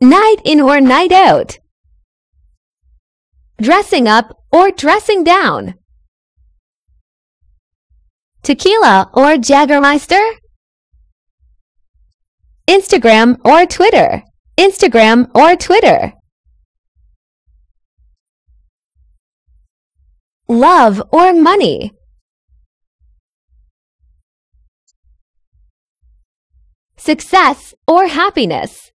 night in or night out. Dressing up or dressing down. Tequila or Jägermeister? Instagram or Twitter? Instagram or Twitter? Love or money? Success or happiness?